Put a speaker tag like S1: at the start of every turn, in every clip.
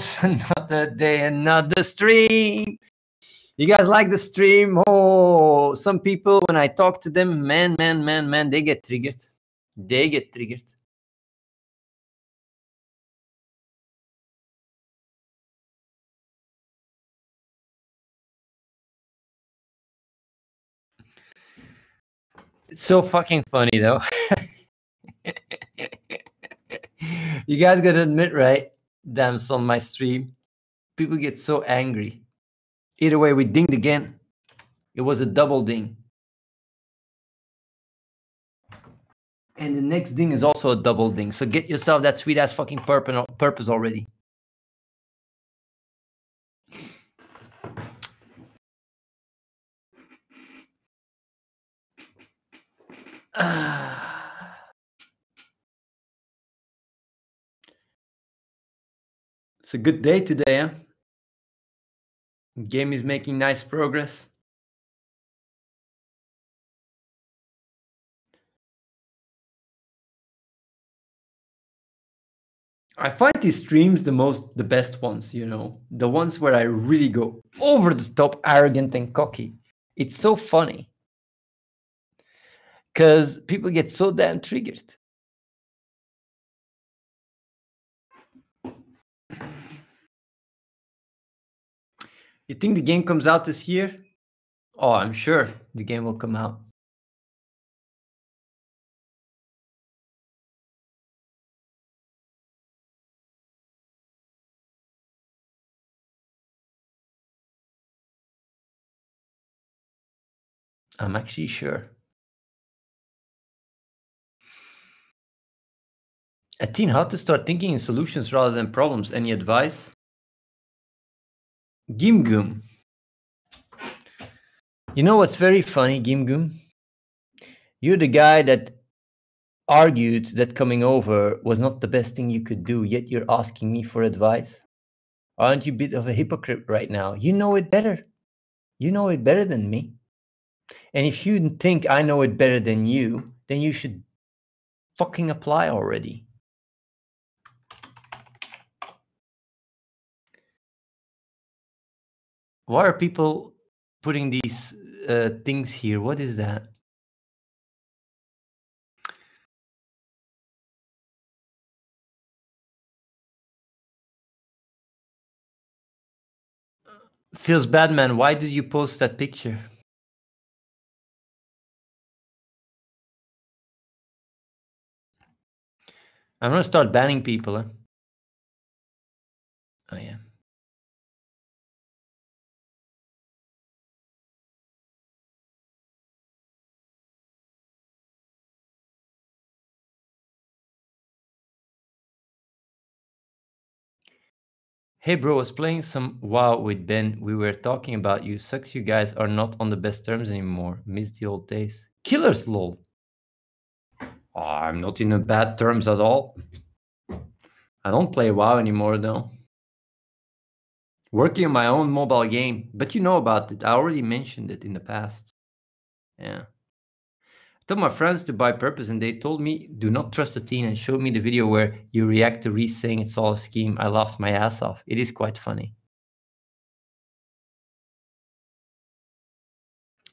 S1: peoples. Another day, another stream. You guys like the stream? Oh, some people, when I talk to them, man, man, man, man, they get triggered. They get triggered. It's so fucking funny though. you guys gotta admit, right? Damn, on my stream, people get so angry. Either way, we dinged again. It was a double ding. And the next ding is also a double ding. So get yourself that sweet ass fucking purpose purpose already. Ah. It's a good day today, huh? Game is making nice progress. I find these streams the most the best ones, you know, the ones where I really go over the top, arrogant and cocky. It's so funny because people get so damn triggered. You think the game comes out this year? Oh, I'm sure the game will come out. I'm actually sure. Athene, how to start thinking in solutions rather than problems? Any advice? Gimgum. You know what's very funny, Gimgum? You're the guy that argued that coming over was not the best thing you could do, yet you're asking me for advice. Aren't you a bit of a hypocrite right now? You know it better. You know it better than me. And if you think I know it better than you, then you should fucking apply already. Why are people putting these uh, things here? What is that? Feels bad, man. Why did you post that picture? I'm gonna start banning people. Huh? Hey bro, I was playing some WoW with Ben. We were talking about you. Sucks you guys are not on the best terms anymore. Miss the old days. Killers lol. Oh, I'm not in bad terms at all. I don't play WoW anymore though. Working on my own mobile game, but you know about it. I already mentioned it in the past. Yeah. Told my friends to buy Purpose and they told me, do not trust Athene and showed me the video where you react to Reese saying it's all a scheme. I laughed my ass off. It is quite funny.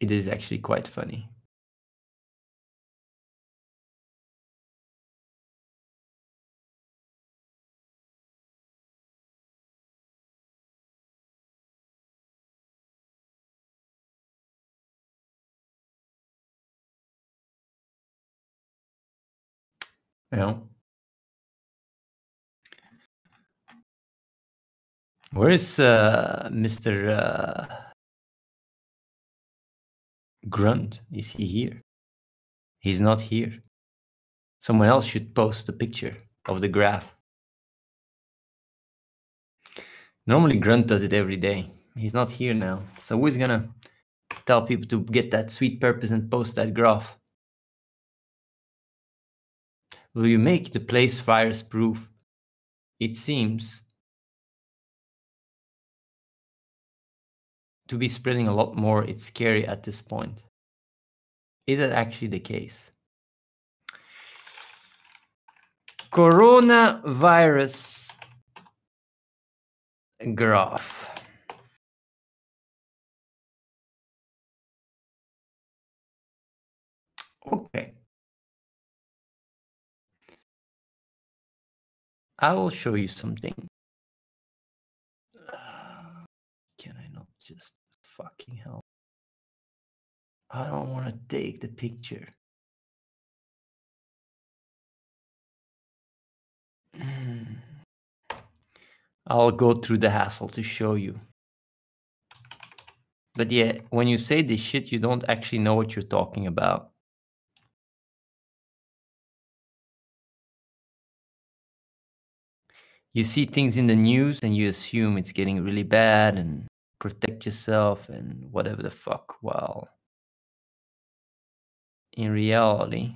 S1: It is actually quite funny. Yeah. Where is uh, Mr. Uh, Grunt? Is he here? He's not here. Someone else should post a picture of the graph. Normally, Grunt does it every day. He's not here now. So who's gonna tell people to get that sweet purpose and post that graph? Will you make the place virus proof? It seems to be spreading a lot more. It's scary at this point. Is that actually the case? Coronavirus graph. Okay. I will show you something. Uh, can I not just fucking hell? I don't want to take the picture. I'll go through the hassle to show you. But yeah, when you say this shit, you don't actually know what you're talking about. You see things in the news and you assume it's getting really bad and protect yourself and whatever the fuck. Well, in reality,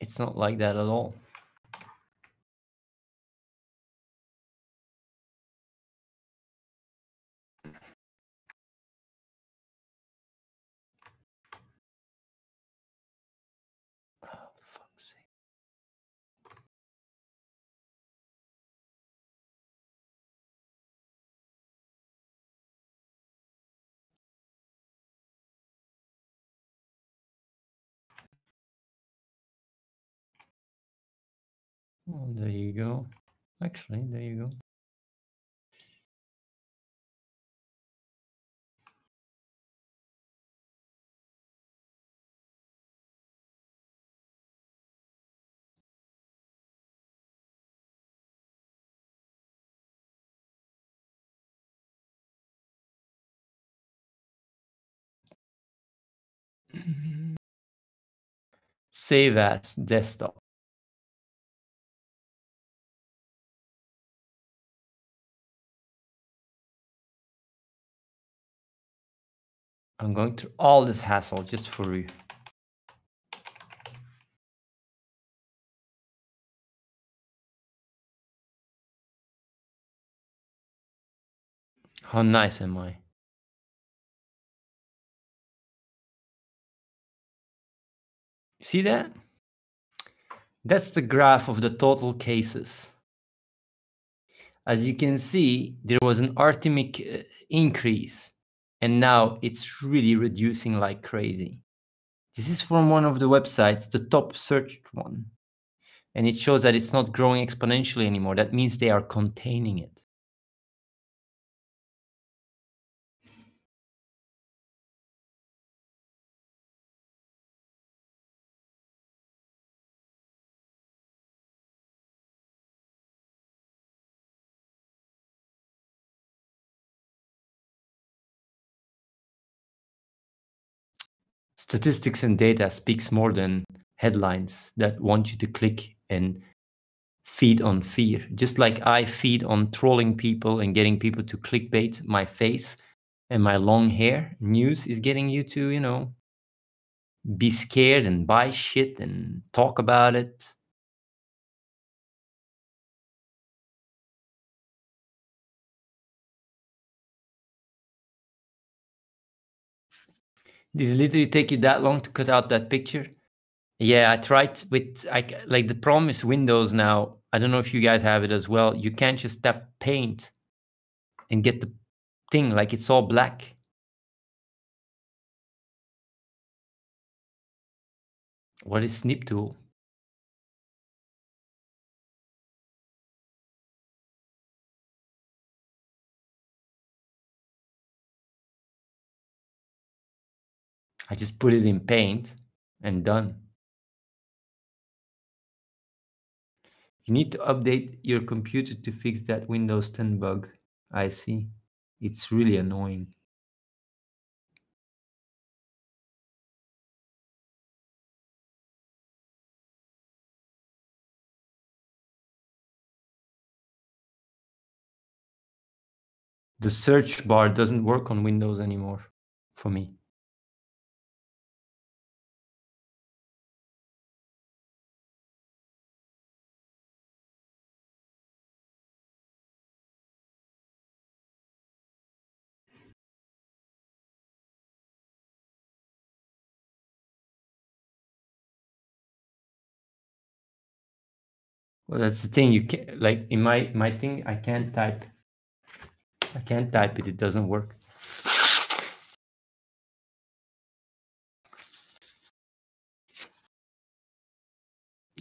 S1: it's not like that at all. Oh, there you go. Actually, there you go. Save as desktop. I'm going through all this hassle just for you. How nice am I? See that? That's the graph of the total cases. As you can see, there was an artemic uh, increase, and now it's really reducing like crazy. This is from one of the websites, the top searched one. And it shows that it's not growing exponentially anymore. That means they are containing it. Statistics and data speaks more than headlines that want you to click and feed on fear. Just like I feed on trolling people and getting people to clickbait my face and my long hair, news is getting you to, you know, be scared and buy shit and talk about it. Did it literally take you that long to cut out that picture? Yeah, I tried with I like the problem is Windows now. I don't know if you guys have it as well. You can't just tap paint and get the thing like it's all black. What is snip tool? I just put it in paint and done. You need to update your computer to fix that Windows 10 bug. I see. It's really annoying. The search bar doesn't work on Windows anymore for me. Well, that's the thing. You can not like in my my thing. I can't type. I can't type it. It doesn't work.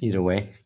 S1: Either way.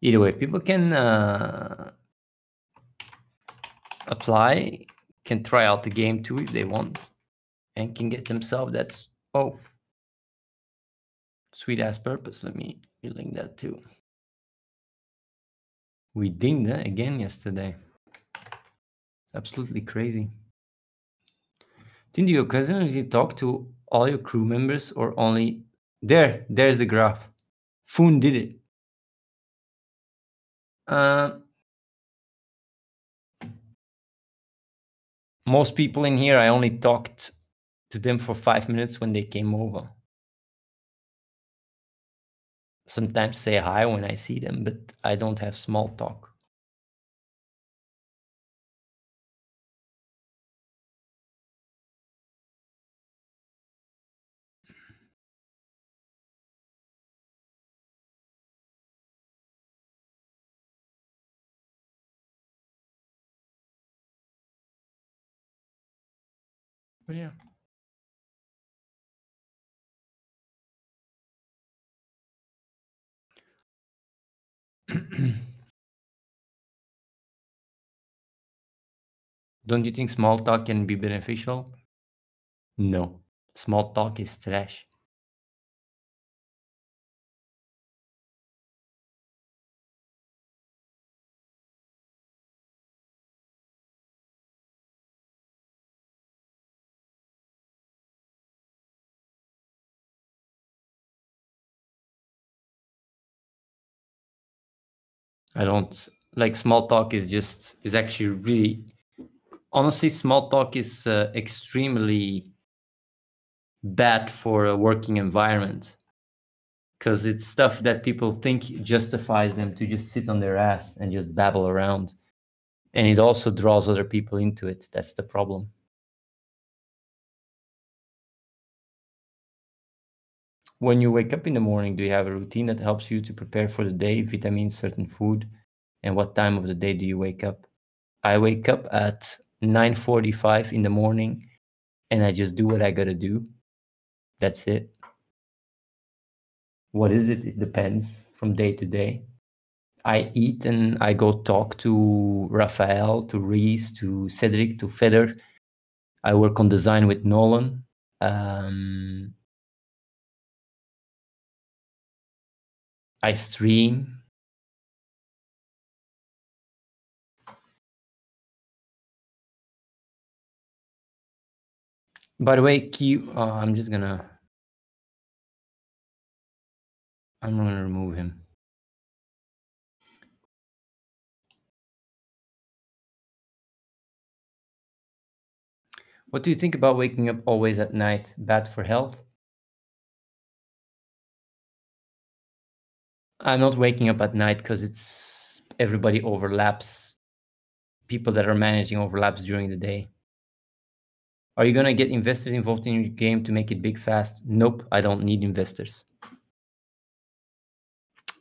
S1: Either way, people can uh, apply, can try out the game too if they want, and can get themselves that. Oh, sweet ass purpose. Let me link that too. We dinged it again yesterday. Absolutely crazy. Didn't you occasionally talk to all your crew members or only there? There's the graph. Foon did it. Uh, most people in here, I only talked to them for five minutes when they came over. Sometimes say hi when I see them, but I don't have small talk. But yeah. Don't you think small talk can be beneficial? No. Small talk is trash. I don't like small talk is just is actually really honestly small talk is uh, extremely bad for a working environment. Because it's stuff that people think justifies them to just sit on their ass and just babble around. And it also draws other people into it. That's the problem when you wake up in the morning do you have a routine that helps you to prepare for the day? Vitamins certain food and what time of the day do you wake up? I wake up at 9:45 in the morning and i just do what i got to do. That's it. What is it? It depends from day to day. I eat and i go talk to rafael to reese to cedric to feder. I work on design with nolan. Um, I stream. By the way, Q, uh, I'm just gonna, I'm gonna remove him. What do you think about waking up always at night? Bad for health? I'm not waking up at night because it's everybody overlaps. People that are managing overlaps during the day. Are you gonna get investors involved in your game to make it big fast? Nope, I don't need investors.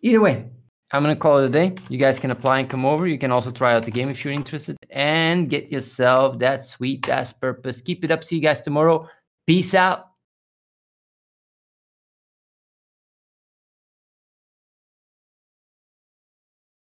S1: Either way, I'm gonna call it a day. You guys can apply and come over. You can also try out the game if you're interested and get yourself that sweet ass purpose. Keep it up. See you guys tomorrow. Peace out.